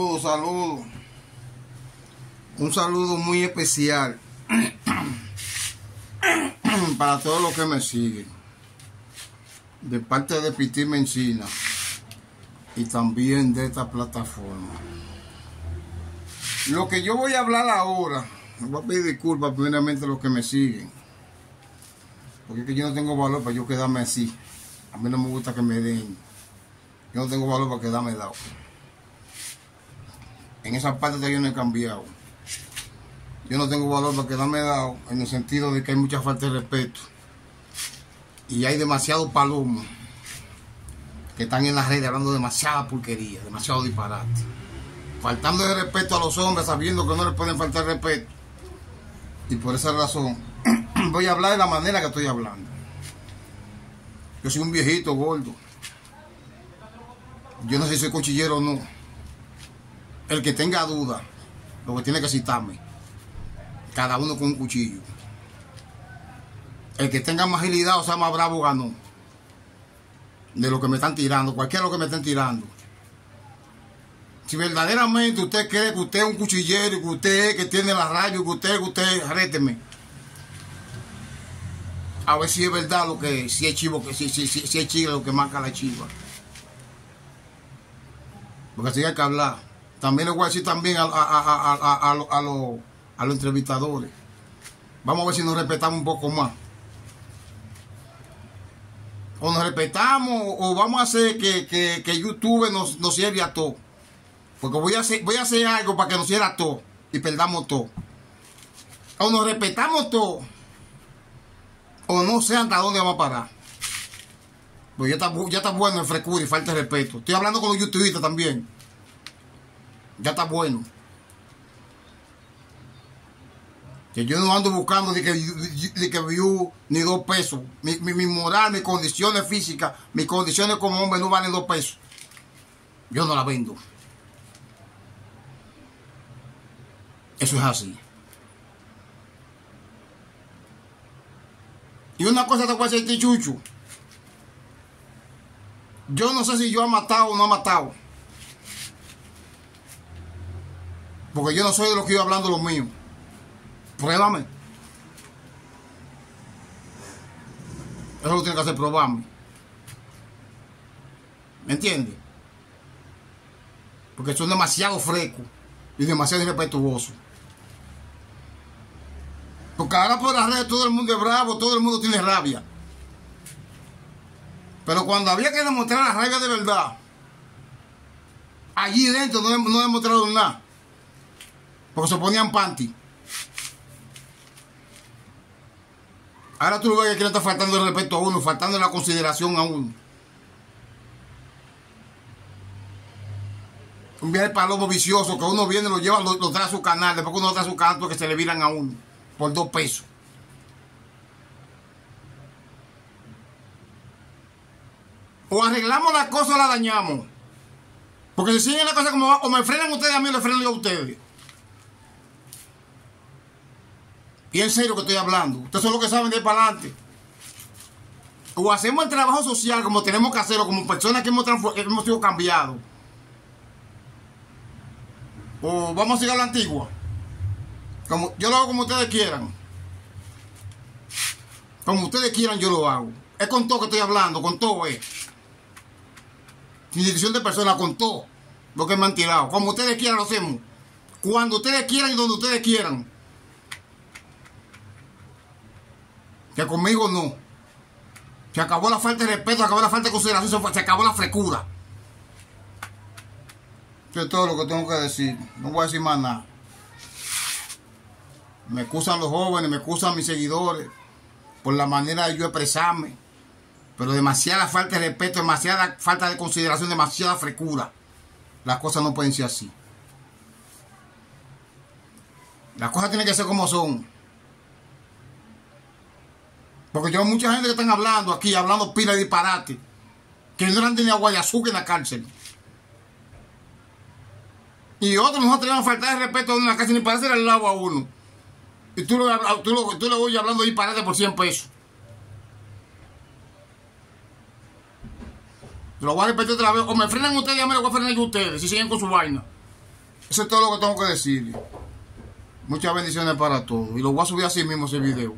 Saludos, saludos. Un saludo muy especial para todos los que me siguen. De parte de Piti Mencina y también de esta plataforma. Lo que yo voy a hablar ahora, me voy a pedir disculpas primeramente a los que me siguen. Porque es que yo no tengo valor para yo quedarme así. A mí no me gusta que me den. Yo no tengo valor para quedarme dado. En esa parte yo no he cambiado. Yo no tengo valor para quedarme dado en el sentido de que hay mucha falta de respeto. Y hay demasiados palomos que están en las redes hablando demasiada porquería, demasiado disparate. Faltando de respeto a los hombres, sabiendo que no les pueden faltar respeto. Y por esa razón voy a hablar de la manera que estoy hablando. Yo soy un viejito gordo. Yo no sé si soy cuchillero o no. El que tenga duda, lo que tiene que citarme. Cada uno con un cuchillo. El que tenga más agilidad o sea más bravo ganó. De lo que me están tirando, cualquiera de lo que me estén tirando. Si verdaderamente usted cree que usted es un cuchillero, que usted es que tiene la radio, que usted, que usted, réteme. A ver si es verdad lo que, si es chivo, que si, si, si, si es chiva lo que marca la chiva. Porque así hay que hablar. También le voy a decir también a, a, a, a, los, los, entrevistadores. Vamos a ver si nos respetamos un poco más. O nos respetamos o vamos a hacer que, que, que YouTube nos, nos sirve a todo. Porque voy a, hacer, voy a hacer algo para que nos a todo y perdamos todo. O nos respetamos todo. O no sé hasta dónde vamos a parar. Pues ya está, ya está bueno el frescura y falta de respeto. Estoy hablando con los youtubistas también. Ya está bueno. Que yo no ando buscando de que, de que view ni dos pesos. Mi, mi, mi, moral, mis condiciones físicas, mis condiciones como hombre no valen dos pesos. Yo no la vendo. Eso es así. Y una cosa te voy a decir, Chucho. Yo no sé si yo he matado o no he matado. Porque yo no soy de los que yo hablando lo mío. Pruébame. Eso lo tiene que hacer probarme. ¿Me entiendes? Porque son demasiado frescos y demasiado irrespetuosos. Porque ahora por las redes todo el mundo es bravo, todo el mundo tiene rabia. Pero cuando había que demostrar la rabia de verdad, allí dentro no, no demostraron nada. Porque se ponían panty. Ahora tú lo ves que no está faltando el respeto a uno, faltando la consideración a uno. Un viaje palomo vicioso que uno viene, lo lleva, lo, trae a su canal, después uno lo trae a su canal que se le viran a uno por dos pesos. O arreglamos la cosa o la dañamos. Porque si siguen la cosa como va, o me frenan ustedes a mí le frenan yo a ustedes. Y en serio que estoy hablando. Ustedes son los que saben de ir para adelante. O hacemos el trabajo social como tenemos que hacerlo, como personas que hemos, hemos sido cambiados. O vamos a seguir a la antigua. Como, yo lo hago como ustedes quieran. Como ustedes quieran, yo lo hago. Es con todo que estoy hablando, con todo es. Sin dirección de personas, con todo lo que me han tirado. Como ustedes quieran, lo hacemos. Cuando ustedes quieran y donde ustedes quieran. Que conmigo no. Se acabó la falta de respeto, se acabó la falta de consideración, se acabó la frecura. Eso es todo lo que tengo que decir. No voy a decir más nada. Me excusan los jóvenes, me excusan mis seguidores por la manera de yo expresarme. Pero demasiada falta de respeto, demasiada falta de consideración, demasiada frecura. Las cosas no pueden ser así. Las cosas tienen que ser como son. Porque yo mucha gente que están hablando aquí, hablando pila de disparate, que no han tenido Guayazú en la cárcel. Y otros no atreven a faltar de respeto en la cárcel ni para hacer el lado a uno. Y tú lo, tú lo, tú lo oyes hablando disparate por 100 pesos. Lo voy a repetir otra vez. O me frenan ustedes ya me lo voy a frenar yo ustedes si siguen con su vaina. Eso es todo lo que tengo que decir. Muchas bendiciones para todos. Y lo voy a subir así mismo ese video.